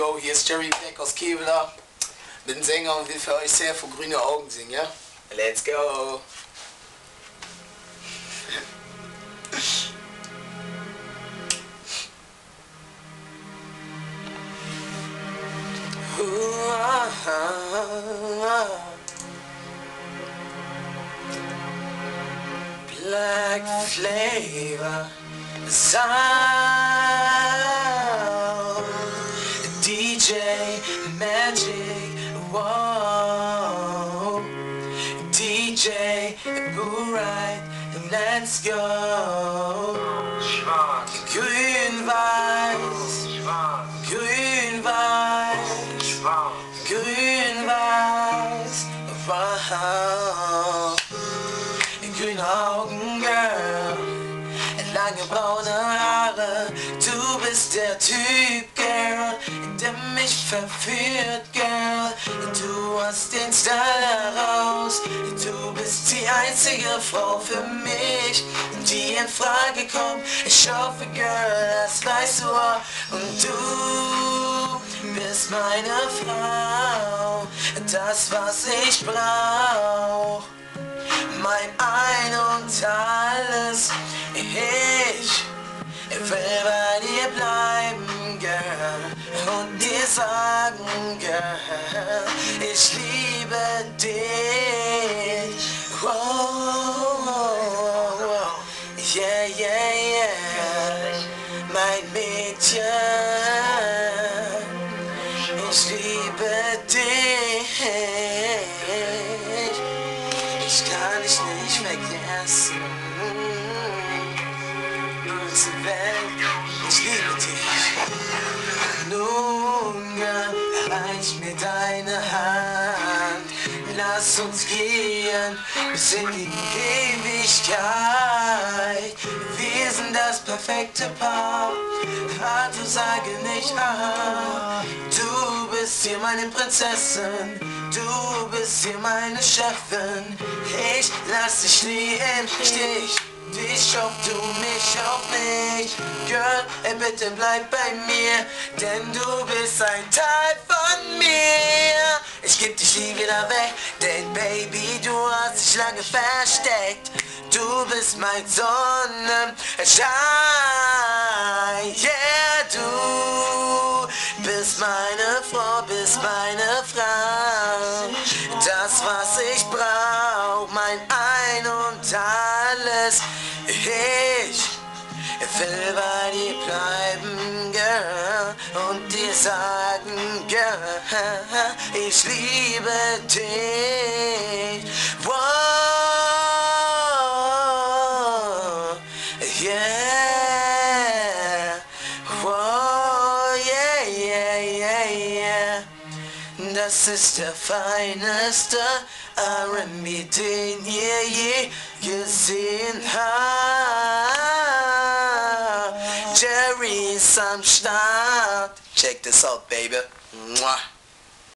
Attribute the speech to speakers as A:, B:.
A: yo, hier ist Jerry Beck aus Kevela. Bin Sänger und will für euch sehr vor grüne Augen singen, ja? Let's go! Black flavor Whoa DJ Boo Right Let's go.
B: Schwarz,
A: Grün-Weiß
B: schwarz,
A: Grün-Weiß
B: schwarz,
A: Grün-Weiß Wow. Grüne Augen, Girl. Lange braune Haare. Du bist der Typ, Girl Der mich verführt, Girl die einzige Frau für mich Die in Frage kommt Ich hoffe, Girl, das weißt du auch Und du bist meine Frau Das, was ich brauch mein Ein und Alles. Ich will bei dir bleiben, Girl, und dir sagen, Girl, ich liebe dich. Wow. Yeah, yeah, yeah, mein Mädchen, ich liebe dich. Ich kann dich nicht vergessen. Ganze Welt, ich liebe dich. Nun, reich mir deine Hand. Lass uns gehen bis in die Ewigkeit. Wir sind das perfekte Paar. Also sage nicht ah. Du bist hier meine Prinzessin. Du bist hier meine Chefin. Ich lass dich nie im Stich. Dich auf du, mich auf mich. Girl, ey, bitte bleib bei mir, denn du bist ein Teil von mir. Ich geb dich nie wieder weg, denn Baby, du hast dich lange versteckt. Du bist mein Sonnenschein, yeah, du bist meine Frau, bist meine Frau. Das, was ich brauch, mein Ein und Alles. Ich will bei dir bleiben, Girl, und dir sagen, Girl, ich liebe dich. Wow, yeah, wow, yeah, yeah, yeah, yeah. Das ist der feineste R&B, den ihr je gesehen habt. Jerry am Check this out, baby. Mwah.